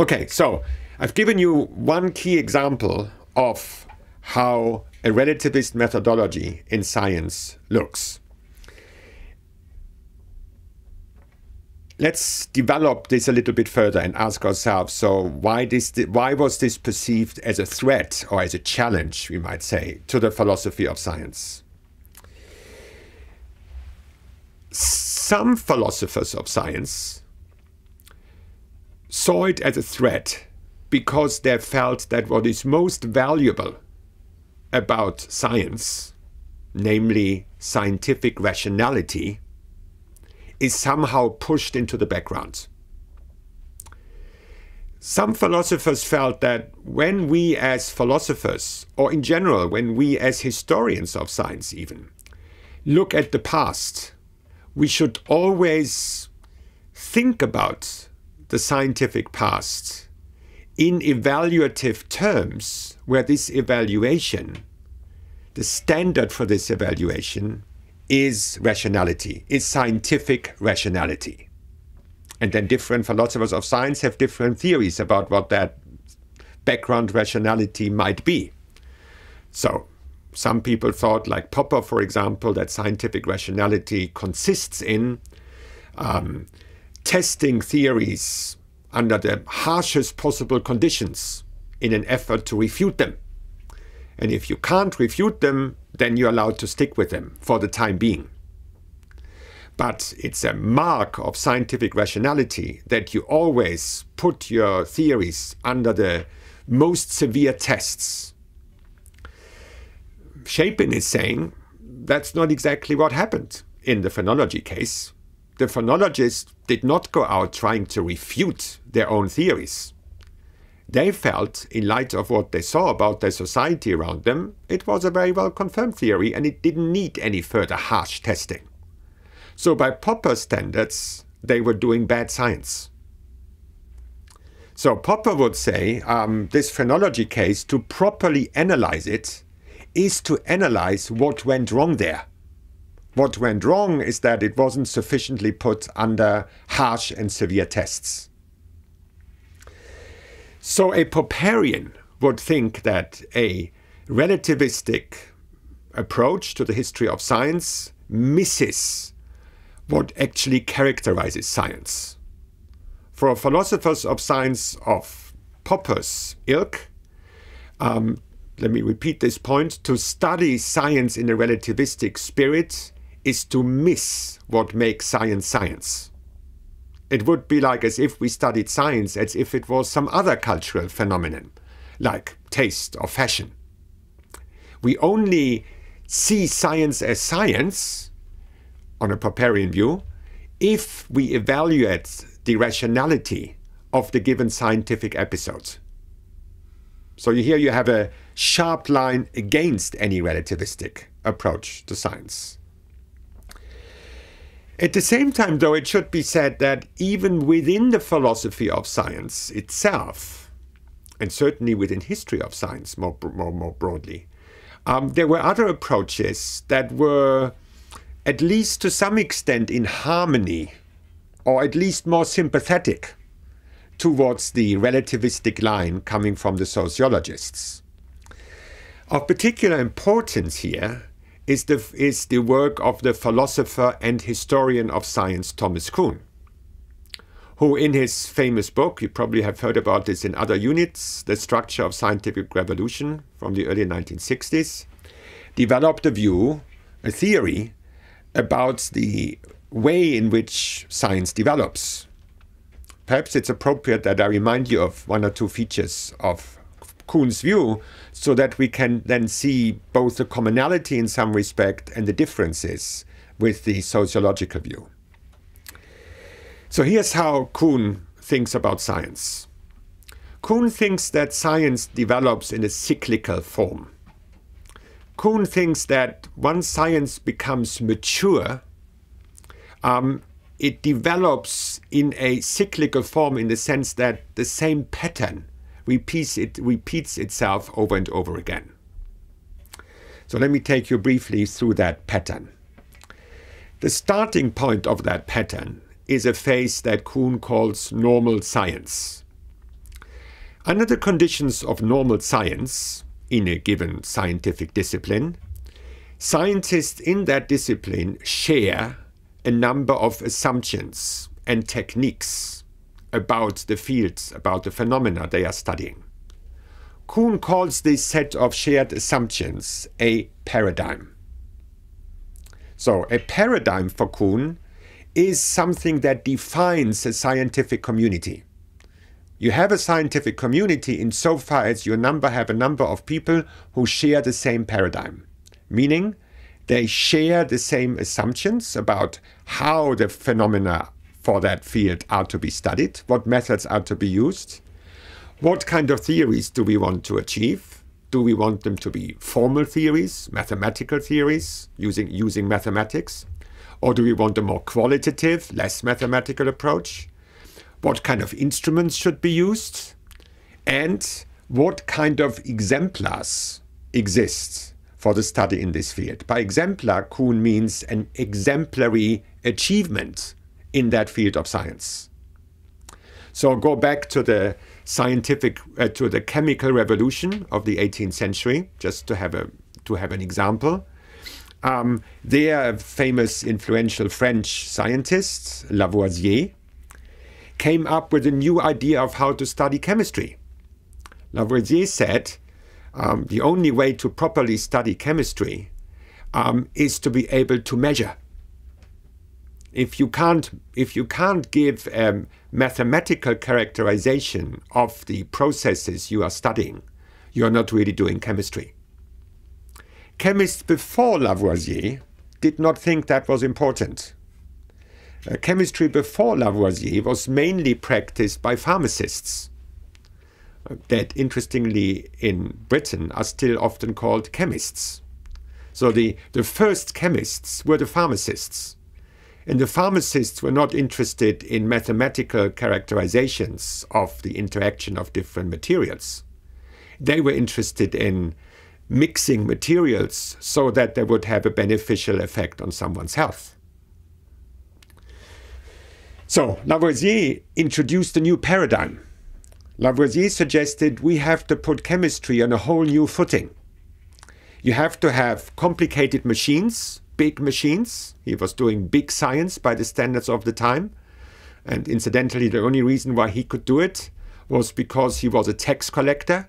Okay, so I've given you one key example of how a relativist methodology in science looks. Let's develop this a little bit further and ask ourselves so why this why was this perceived as a threat or as a challenge we might say to the philosophy of science some philosophers of science saw it as a threat because they felt that what is most valuable about science, namely scientific rationality, is somehow pushed into the background. Some philosophers felt that when we as philosophers, or in general, when we as historians of science even, look at the past, we should always think about the scientific past in evaluative terms, where this evaluation, the standard for this evaluation, is rationality, is scientific rationality. And then different philosophers of science have different theories about what that background rationality might be. So some people thought, like Popper, for example, that scientific rationality consists in um, testing theories under the harshest possible conditions in an effort to refute them. And if you can't refute them, then you're allowed to stick with them for the time being. But it's a mark of scientific rationality that you always put your theories under the most severe tests Shapin is saying that's not exactly what happened in the phrenology case. The phrenologists did not go out trying to refute their own theories. They felt, in light of what they saw about their society around them, it was a very well confirmed theory and it didn't need any further harsh testing. So, by Popper standards, they were doing bad science. So, Popper would say um, this phrenology case, to properly analyze it, is to analyze what went wrong there. What went wrong is that it wasn't sufficiently put under harsh and severe tests. So a Popperian would think that a relativistic approach to the history of science misses what actually characterizes science. For philosophers of science of Popper's ilk, um, let me repeat this point, to study science in a relativistic spirit is to miss what makes science science. It would be like as if we studied science as if it was some other cultural phenomenon, like taste or fashion. We only see science as science, on a Popperian view, if we evaluate the rationality of the given scientific episode. So here you have a sharp line against any relativistic approach to science. At the same time, though, it should be said that even within the philosophy of science itself, and certainly within history of science more, more, more broadly, um, there were other approaches that were, at least to some extent, in harmony, or at least more sympathetic towards the relativistic line coming from the sociologists. Of particular importance here is the, is the work of the philosopher and historian of science Thomas Kuhn, who in his famous book, you probably have heard about this in other units, The Structure of Scientific Revolution from the early 1960s, developed a view, a theory, about the way in which science develops. Perhaps it's appropriate that I remind you of one or two features of Kuhn's view so that we can then see both the commonality in some respect and the differences with the sociological view. So here's how Kuhn thinks about science. Kuhn thinks that science develops in a cyclical form. Kuhn thinks that once science becomes mature, um, it develops in a cyclical form in the sense that the same pattern repeats, it, repeats itself over and over again. So let me take you briefly through that pattern. The starting point of that pattern is a phase that Kuhn calls normal science. Under the conditions of normal science in a given scientific discipline, scientists in that discipline share a number of assumptions and techniques about the fields, about the phenomena they are studying. Kuhn calls this set of shared assumptions a paradigm. So, a paradigm for Kuhn is something that defines a scientific community. You have a scientific community insofar as your number have a number of people who share the same paradigm, meaning they share the same assumptions about how the phenomena for that field are to be studied, what methods are to be used, what kind of theories do we want to achieve? Do we want them to be formal theories, mathematical theories, using, using mathematics? Or do we want a more qualitative, less mathematical approach? what kind of instruments should be used, and what kind of exemplars exist for the study in this field. By exemplar, Kuhn means an exemplary achievement in that field of science. So go back to the scientific, uh, to the chemical revolution of the 18th century, just to have a to have an example. Um, there, famous influential French scientist Lavoisier came up with a new idea of how to study chemistry. Lavoisier said um, the only way to properly study chemistry um, is to be able to measure. If you can't, if you can't give a mathematical characterization of the processes you are studying, you are not really doing chemistry. Chemists before Lavoisier did not think that was important. Uh, chemistry before Lavoisier was mainly practiced by pharmacists uh, that, interestingly, in Britain are still often called chemists. So the, the first chemists were the pharmacists. And the pharmacists were not interested in mathematical characterizations of the interaction of different materials. They were interested in mixing materials so that they would have a beneficial effect on someone's health. So Lavoisier introduced a new paradigm. Lavoisier suggested we have to put chemistry on a whole new footing. You have to have complicated machines, big machines. He was doing big science by the standards of the time. And incidentally, the only reason why he could do it was because he was a tax collector.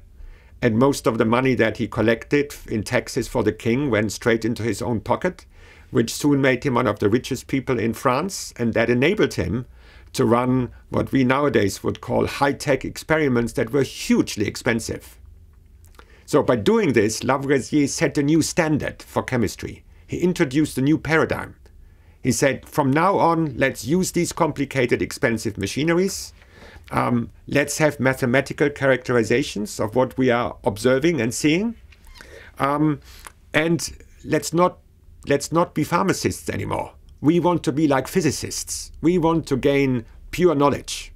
And most of the money that he collected in taxes for the king went straight into his own pocket which soon made him one of the richest people in France, and that enabled him to run what we nowadays would call high tech experiments that were hugely expensive. So, by doing this, Lavoisier set a new standard for chemistry. He introduced a new paradigm. He said, from now on, let's use these complicated, expensive machineries. Um, let's have mathematical characterizations of what we are observing and seeing. Um, and let's not let's not be pharmacists anymore. We want to be like physicists. We want to gain pure knowledge.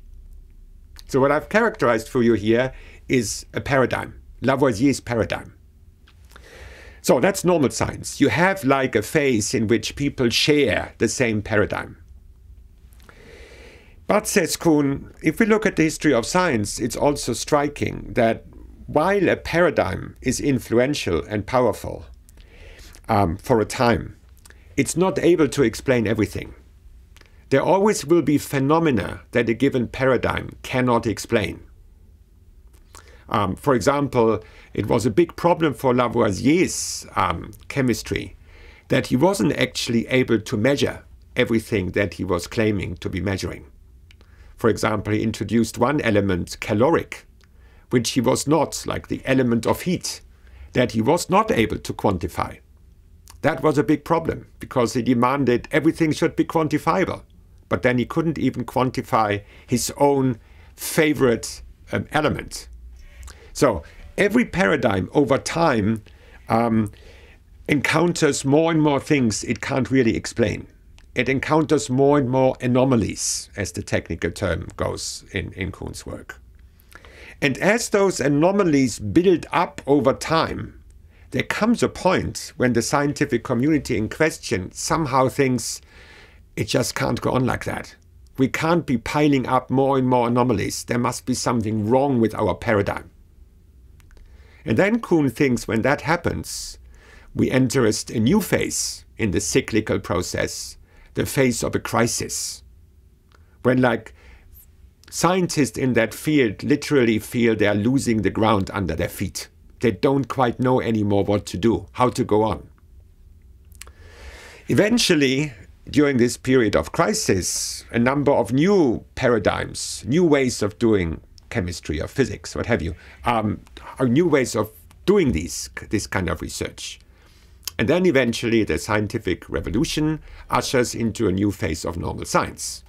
So, what I've characterized for you here is a paradigm, Lavoisier's paradigm. So, that's normal science. You have like a phase in which people share the same paradigm. But, says Kuhn, if we look at the history of science, it's also striking that while a paradigm is influential and powerful, um, for a time, it's not able to explain everything. There always will be phenomena that a given paradigm cannot explain. Um, for example, it was a big problem for Lavoisier's um, chemistry that he wasn't actually able to measure everything that he was claiming to be measuring. For example, he introduced one element, caloric, which he was not, like the element of heat, that he was not able to quantify. That was a big problem because he demanded everything should be quantifiable. But then he couldn't even quantify his own favorite um, element. So every paradigm over time um, encounters more and more things it can't really explain. It encounters more and more anomalies, as the technical term goes in, in Kuhn's work. And as those anomalies build up over time, there comes a point when the scientific community in question somehow thinks it just can't go on like that. we can't be piling up more and more anomalies. There must be something wrong with our paradigm. And then Kuhn thinks when that happens, we enter a new phase in the cyclical process, the phase of a crisis. When, like, scientists in that field literally feel they're losing the ground under their feet. They don't quite know anymore what to do, how to go on. Eventually, during this period of crisis, a number of new paradigms, new ways of doing chemistry or physics, what have you, um, are new ways of doing these, this kind of research. And then eventually the scientific revolution ushers into a new phase of normal science.